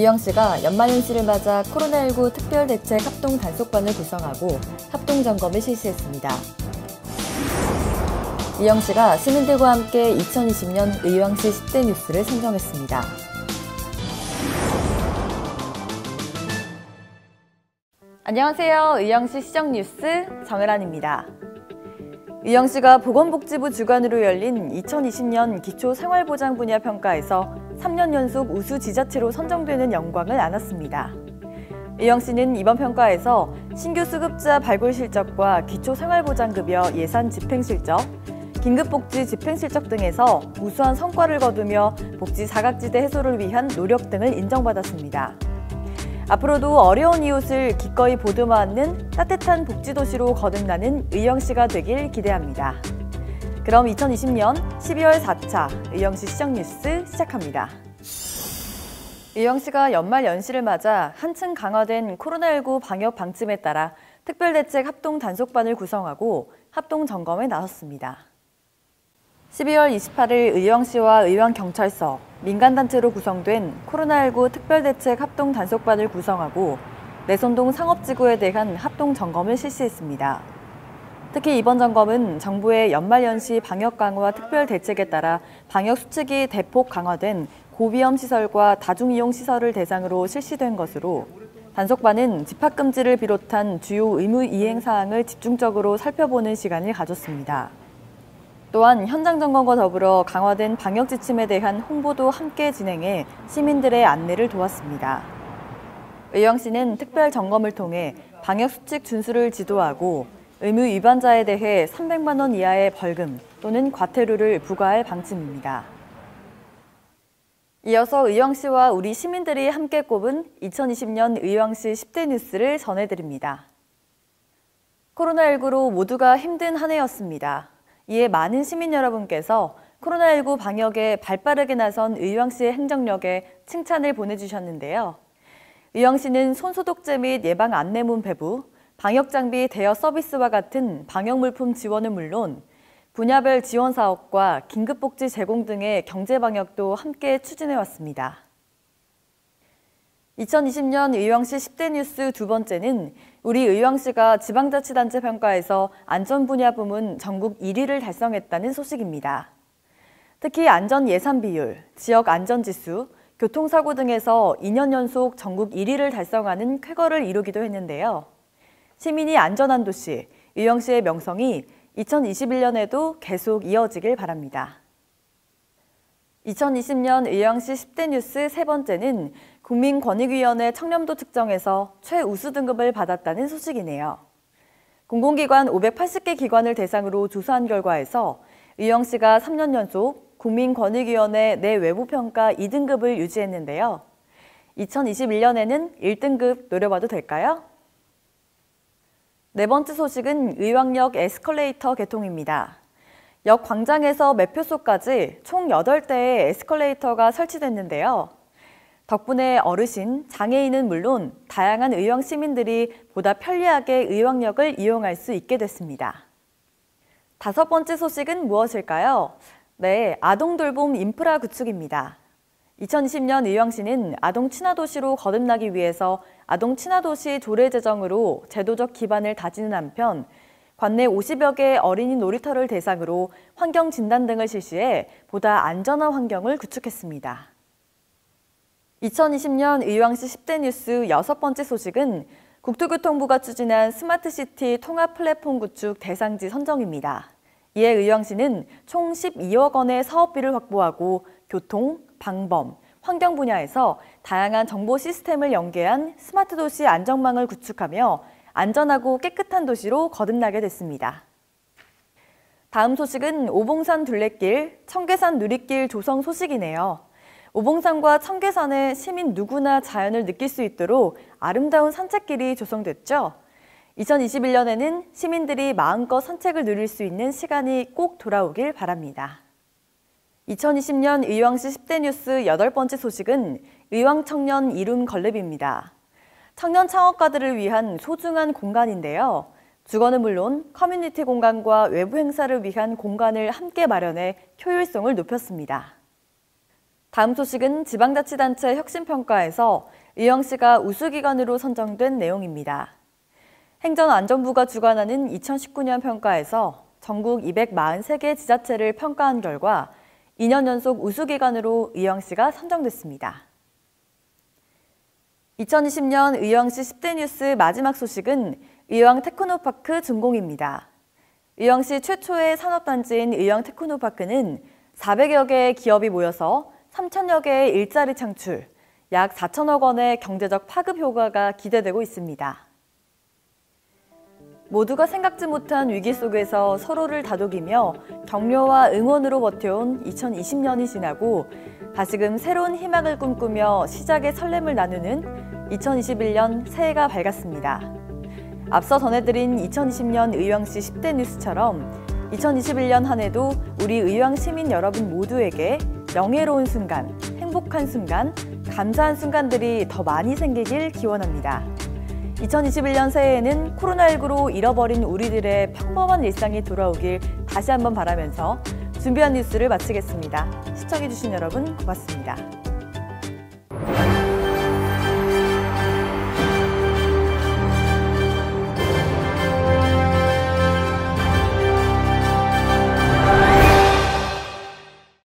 유영씨가 연말연시를 맞아 코로나19 특별대책 합동 단속반을 구성하고 합동 점검을 실시했습니다. 유영씨가 시민들과 함께 2020년 의왕시 10대 뉴스를 선정했습니다. 안녕하세요. 의왕시 시정뉴스 정혜란입니다. 의왕시가 보건복지부 주관으로 열린 2020년 기초생활보장 분야 평가에서 3년 연속 우수 지자체로 선정되는 영광을 안았습니다. 의왕시는 이번 평가에서 신규 수급자 발굴 실적과 기초 생활보장급여 예산 집행 실적, 긴급복지 집행 실적 등에서 우수한 성과를 거두며 복지 사각지대 해소를 위한 노력 등을 인정받았습니다. 앞으로도 어려운 이웃을 기꺼이 보듬어 안는 따뜻한 복지도시로 거듭나는 의령시가 되길 기대합니다. 그럼 2020년 12월 4차 의령시 시정뉴스 시작합니다. 의령시가 연말 연시를 맞아 한층 강화된 코로나19 방역 방침에 따라 특별대책 합동 단속반을 구성하고 합동 점검에 나섰습니다. 12월 28일 의왕시와 의왕경찰서, 민간단체로 구성된 코로나19 특별대책 합동 단속반을 구성하고 내선동 상업지구에 대한 합동 점검을 실시했습니다. 특히 이번 점검은 정부의 연말연시 방역 강화 특별 대책에 따라 방역 수칙이 대폭 강화된 고위험 시설과 다중이용 시설을 대상으로 실시된 것으로 단속반은 집합금지를 비롯한 주요 의무 이행 사항을 집중적으로 살펴보는 시간을 가졌습니다. 또한 현장 점검과 더불어 강화된 방역 지침에 대한 홍보도 함께 진행해 시민들의 안내를 도왔습니다. 의왕시는 특별 점검을 통해 방역 수칙 준수를 지도하고 의무 위반자에 대해 300만 원 이하의 벌금 또는 과태료를 부과할 방침입니다. 이어서 의왕 시와 우리 시민들이 함께 꼽은 2020년 의왕시 10대 뉴스를 전해드립니다. 코로나19로 모두가 힘든 한 해였습니다. 이에 많은 시민 여러분께서 코로나19 방역에 발빠르게 나선 의왕시의 행정력에 칭찬을 보내주셨는데요. 의왕시는 손소독제 및 예방 안내문 배부, 방역장비 대여 서비스와 같은 방역물품 지원은 물론 분야별 지원 사업과 긴급복지 제공 등의 경제 방역도 함께 추진해 왔습니다. 2020년 의왕시 10대 뉴스 두 번째는 우리 의왕시가 지방자치단체 평가에서 안전 분야 부문 전국 1위를 달성했다는 소식입니다. 특히 안전 예산 비율, 지역 안전 지수, 교통사고 등에서 2년 연속 전국 1위를 달성하는 쾌거를 이루기도 했는데요. 시민이 안전한 도시, 의왕시의 명성이 2021년에도 계속 이어지길 바랍니다. 2020년 의왕시 10대 뉴스 세 번째는 국민권익위원회 청렴도 측정에서 최우수 등급을 받았다는 소식이네요. 공공기관 580개 기관을 대상으로 조사한 결과에서 의왕시가 3년 연속 국민권익위원회 내 외부평가 2등급을 유지했는데요. 2021년에는 1등급 노려봐도 될까요? 네 번째 소식은 의왕역 에스컬레이터 개통입니다. 역 광장에서 매표소까지 총 8대의 에스컬레이터가 설치됐는데요. 덕분에 어르신, 장애인은 물론 다양한 의왕 시민들이 보다 편리하게 의왕역을 이용할 수 있게 됐습니다. 다섯 번째 소식은 무엇일까요? 네, 아동 돌봄 인프라 구축입니다. 2020년 의왕시는 아동 친화도시로 거듭나기 위해서 아동 친화도시 조례 제정으로 제도적 기반을 다지는 한편 관내 50여 개의 어린이 놀이터를 대상으로 환경 진단 등을 실시해 보다 안전한 환경을 구축했습니다. 2020년 의왕시 10대 뉴스 여섯 번째 소식은 국토교통부가 추진한 스마트시티 통합 플랫폼 구축 대상지 선정입니다. 이에 의왕시는 총 12억 원의 사업비를 확보하고 교통, 방범, 환경 분야에서 다양한 정보 시스템을 연계한 스마트 도시 안정망을 구축하며 안전하고 깨끗한 도시로 거듭나게 됐습니다. 다음 소식은 오봉산 둘레길, 청계산 누리길 조성 소식이네요. 오봉산과 청계산에 시민 누구나 자연을 느낄 수 있도록 아름다운 산책길이 조성됐죠. 2021년에는 시민들이 마음껏 산책을 누릴 수 있는 시간이 꼭 돌아오길 바랍니다. 2020년 의왕시 10대 뉴스 여덟 번째 소식은 의왕 청년 이룸 걸랩입니다. 청년 창업가들을 위한 소중한 공간인데요. 주거는 물론 커뮤니티 공간과 외부 행사를 위한 공간을 함께 마련해 효율성을 높였습니다. 다음 소식은 지방자치단체 혁신평가에서 의왕시가 우수기관으로 선정된 내용입니다. 행정안전부가 주관하는 2019년 평가에서 전국 243개 지자체를 평가한 결과 2년 연속 우수기관으로 의왕 시가 선정됐습니다. 2020년 의왕시 10대 뉴스 마지막 소식은 의왕 테크노파크 준공입니다. 의왕시 최초의 산업단지인 의왕 테크노파크는 400여 개의 기업이 모여서 3천여 개의 일자리 창출, 약 4천억 원의 경제적 파급 효과가 기대되고 있습니다. 모두가 생각지 못한 위기 속에서 서로를 다독이며 격려와 응원으로 버텨온 2020년이 지나고 다시금 새로운 희망을 꿈꾸며 시작의 설렘을 나누는 2021년 새해가 밝았습니다. 앞서 전해드린 2020년 의왕시 10대 뉴스처럼 2021년 한 해도 우리 의왕 시민 여러분 모두에게 명예로운 순간, 행복한 순간, 감사한 순간들이 더 많이 생기길 기원합니다. 2021년 새해에는 코로나19로 잃어버린 우리들의 평범한 일상이 돌아오길 다시 한번 바라면서 준비한 뉴스를 마치겠습니다. 시청해주신 여러분 고맙습니다.